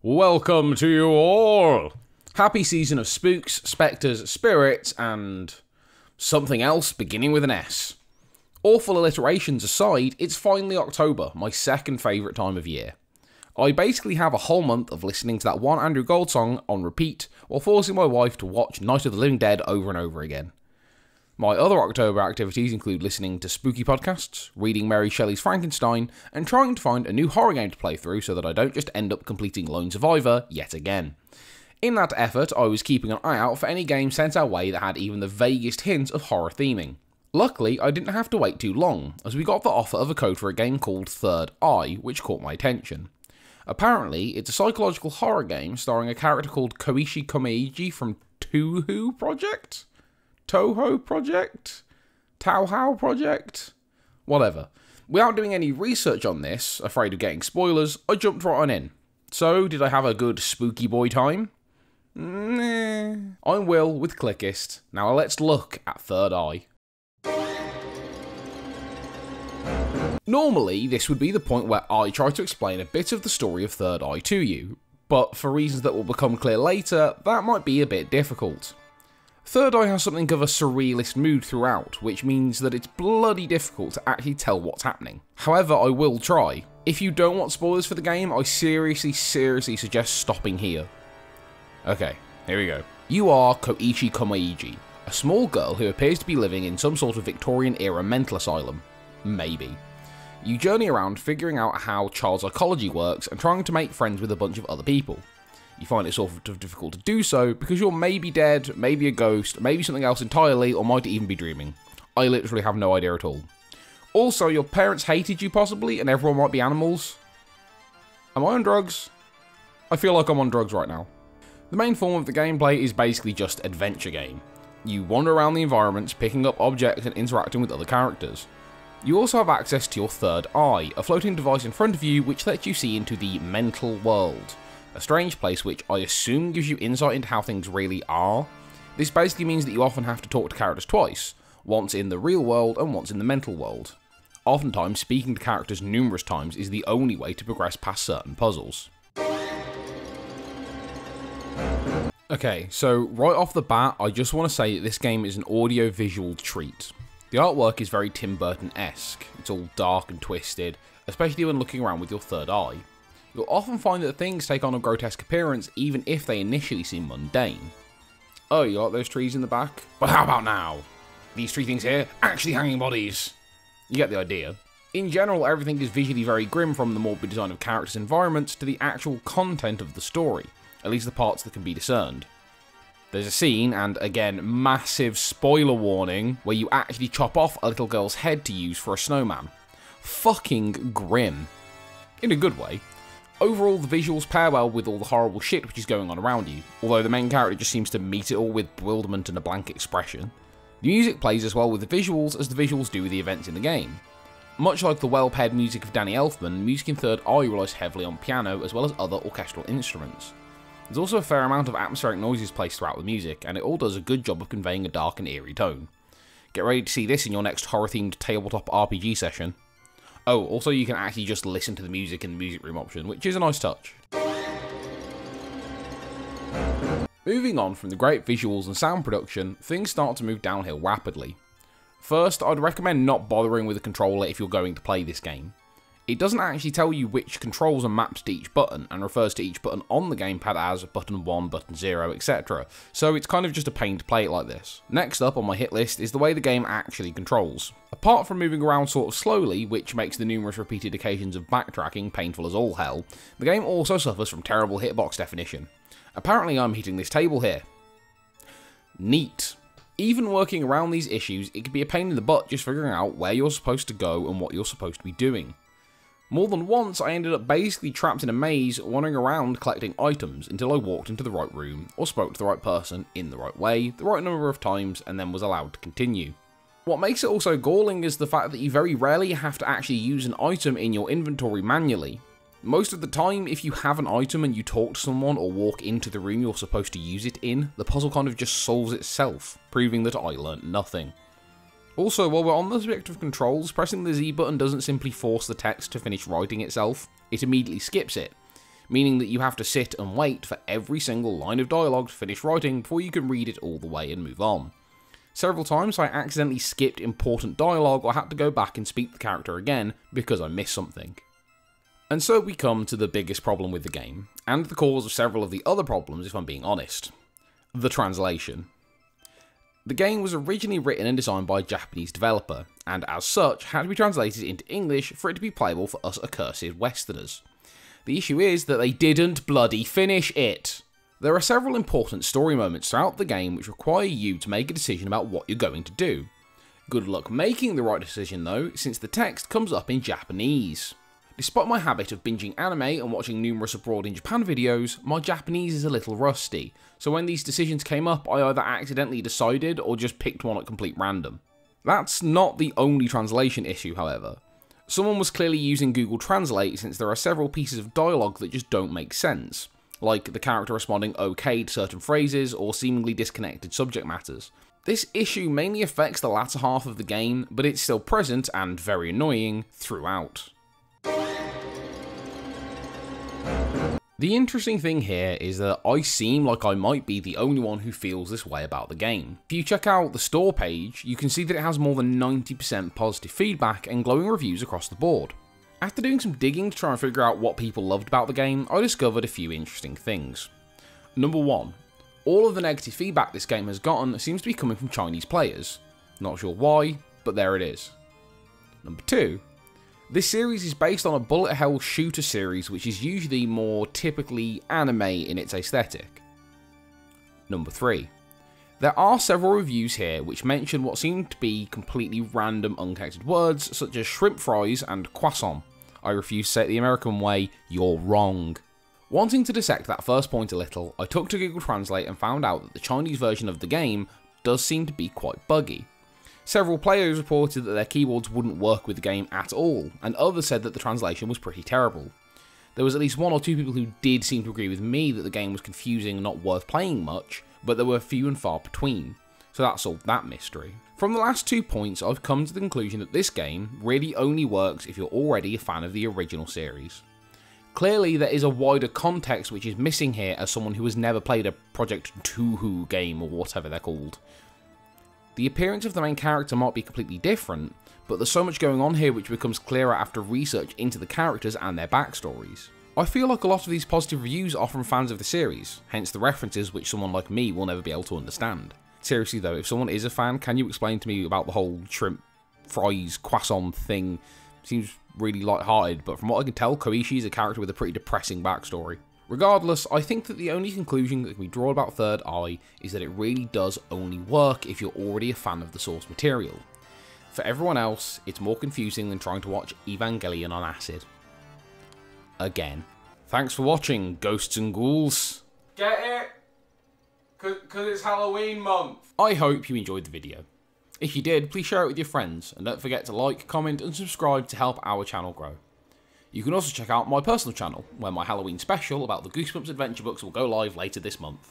Welcome to you all! Happy season of spooks, spectres, spirits, and something else beginning with an S. Awful alliterations aside, it's finally October, my second favourite time of year. I basically have a whole month of listening to that one Andrew Gold song on repeat while forcing my wife to watch Night of the Living Dead over and over again. My other October activities include listening to spooky podcasts, reading Mary Shelley's Frankenstein, and trying to find a new horror game to play through so that I don't just end up completing Lone Survivor yet again. In that effort, I was keeping an eye out for any game sent our way that had even the vaguest hint of horror theming. Luckily, I didn't have to wait too long, as we got the offer of a code for a game called Third Eye, which caught my attention. Apparently, it's a psychological horror game starring a character called Koichi Komeiji from Touhou Project? Toho Project? Tauhao Project? Whatever. Without doing any research on this, afraid of getting spoilers, I jumped right on in. So, did I have a good spooky boy time? Nah. I'm Will with Cliqist. Now let's look at Third Eye. Normally, this would be the point where I try to explain a bit of the story of Third Eye to you, but for reasons that will become clear later, that might be a bit difficult. Third Eye has something of a surrealist mood throughout, which means that it's bloody difficult to actually tell what's happening. However, I will try. If you don't want spoilers for the game, I seriously, seriously suggest stopping here. Okay, here we go. You are Koichi Komeiji, a small girl who appears to be living in some sort of Victorian era mental asylum. Maybe. You journey around figuring out how child psychology works and trying to make friends with a bunch of other people. You find it sort of difficult to do so because you're maybe dead, maybe a ghost, maybe something else entirely, or might even be dreaming. I literally have no idea at all. Also, your parents hated you possibly, and everyone might be animals. Am I on drugs? I feel like I'm on drugs right now. The main form of the gameplay is basically just adventure game. You wander around the environments, picking up objects and interacting with other characters. You also have access to your third eye, a floating device in front of you which lets you see into the mental world a strange place which I assume gives you insight into how things really are. This basically means that you often have to talk to characters twice, once in the real world and once in the mental world. Oftentimes, speaking to characters numerous times is the only way to progress past certain puzzles. Okay, so right off the bat, I just want to say that this game is an audio-visual treat. The artwork is very Tim Burton-esque, it's all dark and twisted, especially when looking around with your third eye you'll often find that things take on a grotesque appearance even if they initially seem mundane. Oh, you got those trees in the back? But how about now? These three things here, actually hanging bodies. You get the idea. In general, everything is visually very grim from the morbid design of characters' environments to the actual content of the story, at least the parts that can be discerned. There's a scene, and again, massive spoiler warning, where you actually chop off a little girl's head to use for a snowman. Fucking grim. In a good way. Overall, the visuals pair well with all the horrible shit which is going on around you, although the main character just seems to meet it all with bewilderment and a blank expression. The music plays as well with the visuals as the visuals do with the events in the game. Much like the well-paired music of Danny Elfman, music in Third Eye relies heavily on piano as well as other orchestral instruments. There's also a fair amount of atmospheric noises placed throughout the music, and it all does a good job of conveying a dark and eerie tone. Get ready to see this in your next horror-themed tabletop RPG session. Oh, also you can actually just listen to the music in the music room option, which is a nice touch. Moving on from the great visuals and sound production, things start to move downhill rapidly. First, I'd recommend not bothering with a controller if you're going to play this game. It doesn't actually tell you which controls are mapped to each button and refers to each button on the gamepad as button 1, button 0, etc. So it's kind of just a pain to play it like this. Next up on my hit list is the way the game actually controls. Apart from moving around sort of slowly, which makes the numerous repeated occasions of backtracking painful as all hell, the game also suffers from terrible hitbox definition. Apparently I'm hitting this table here. Neat. Even working around these issues, it can be a pain in the butt just figuring out where you're supposed to go and what you're supposed to be doing. More than once, I ended up basically trapped in a maze, wandering around collecting items until I walked into the right room or spoke to the right person in the right way, the right number of times, and then was allowed to continue. What makes it also galling is the fact that you very rarely have to actually use an item in your inventory manually. Most of the time, if you have an item and you talk to someone or walk into the room you're supposed to use it in, the puzzle kind of just solves itself, proving that I learnt nothing. Also, while we're on the subject of controls, pressing the Z button doesn't simply force the text to finish writing itself, it immediately skips it, meaning that you have to sit and wait for every single line of dialogue to finish writing before you can read it all the way and move on. Several times I accidentally skipped important dialogue or had to go back and speak the character again because I missed something. And so we come to the biggest problem with the game, and the cause of several of the other problems if I'm being honest. The translation. The game was originally written and designed by a Japanese developer, and as such had to be translated into English for it to be playable for us accursed Westerners. The issue is that they didn't bloody finish it. There are several important story moments throughout the game which require you to make a decision about what you're going to do. Good luck making the right decision though, since the text comes up in Japanese. Despite my habit of binging anime and watching numerous abroad in Japan videos, my Japanese is a little rusty, so when these decisions came up, I either accidentally decided or just picked one at complete random. That's not the only translation issue, however. Someone was clearly using Google Translate since there are several pieces of dialogue that just don't make sense, like the character responding okay to certain phrases or seemingly disconnected subject matters. This issue mainly affects the latter half of the game, but it's still present and very annoying throughout. The interesting thing here is that I seem like I might be the only one who feels this way about the game. If you check out the store page, you can see that it has more than 90% positive feedback and glowing reviews across the board. After doing some digging to try and figure out what people loved about the game, I discovered a few interesting things. Number 1. All of the negative feedback this game has gotten seems to be coming from Chinese players. Not sure why, but there it is. Number 2. This series is based on a bullet hell shooter series which is usually more typically anime in its aesthetic. Number 3. There are several reviews here which mention what seem to be completely random unconnected words such as shrimp fries and croissant. I refuse to say it the American way, you're wrong. Wanting to dissect that first point a little, I took to Google Translate and found out that the Chinese version of the game does seem to be quite buggy. Several players reported that their keyboards wouldn't work with the game at all, and others said that the translation was pretty terrible. There was at least one or two people who did seem to agree with me that the game was confusing and not worth playing much, but there were few and far between. So that solved that mystery. From the last two points, I've come to the conclusion that this game really only works if you're already a fan of the original series. Clearly, there is a wider context which is missing here as someone who has never played a Project Touhou game or whatever they're called. The appearance of the main character might be completely different, but there's so much going on here which becomes clearer after research into the characters and their backstories. I feel like a lot of these positive reviews are from fans of the series, hence the references which someone like me will never be able to understand. Seriously though, if someone is a fan, can you explain to me about the whole shrimp fries croissant thing? Seems really light-hearted, but from what I can tell, Koichi is a character with a pretty depressing backstory. Regardless, I think that the only conclusion that can be drawn about Third Eye is that it really does only work if you're already a fan of the source material. For everyone else, it's more confusing than trying to watch Evangelion on acid. Again. Thanks for watching, ghosts and ghouls. Get it? Because it's Halloween month. I hope you enjoyed the video. If you did, please share it with your friends, and don't forget to like, comment, and subscribe to help our channel grow. You can also check out my personal channel, where my Halloween special about the Goosebumps adventure books will go live later this month.